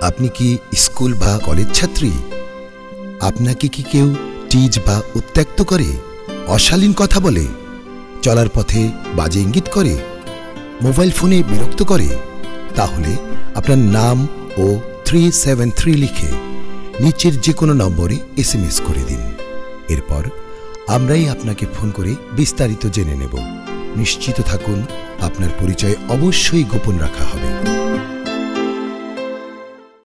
আপনি কি স্কুল বা কলেজ ছাত্রী? আপনাকে কি কেউ টিজ বা উত্ত্যক্ত করে, অশালীন কথা বলে, চলার পথে বাজে ইঙ্গিত করে, মোবাইল ফোনে বিরক্ত করে? তাহলে আপনার নাম ও থ্রি সেভেন থ্রি লিখে নিচের যে কোনো নম্বরে এস করে দিন। এরপর আমরাই আপনাকে ফোন করে বিস্তারিত জেনে নেব। নিশ্চিত থাকুন, আপনার পরিচয় অবশ্যই গোপন রাখা হবে।